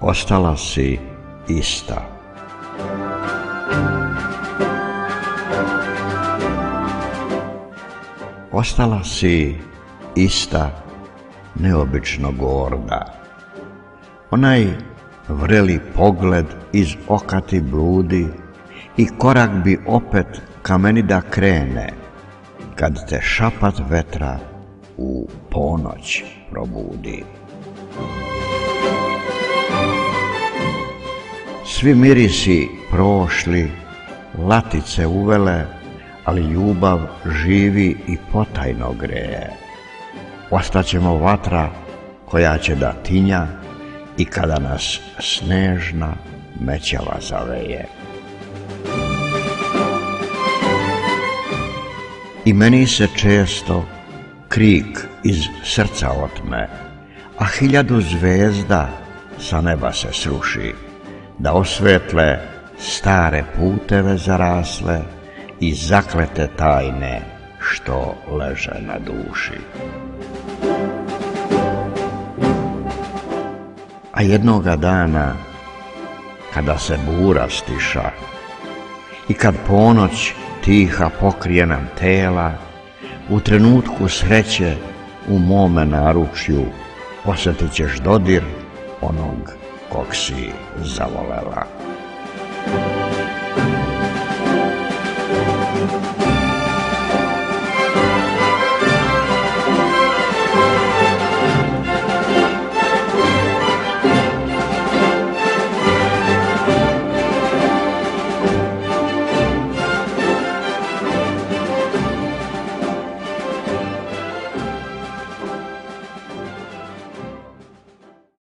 ostala si ista. Ostala si ista, neobično gorda. Onaj vreli pogled iz oka ti bludi i korak bi opet ka meni da krene, kad te šapat vetra u ponoć probudi. Svi mirisi prošli, latice uvele, ali ljubav živi i potajno greje. Ostaćemo vatra koja će da tinja i kada nas snežna mećava zaveje. I meni se često krik iz srca otme, a hiljadu zvezda sa neba se sruši, da osvetle stare puteve zarasle i zaklete tajne što leže na duši. A jednoga dana, kada se bura stiša i kad ponoć tiha pokrije nam tela, u trenutku sreće u mome naručju osjetit ćeš dodir onog koksi zavolela.